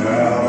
Now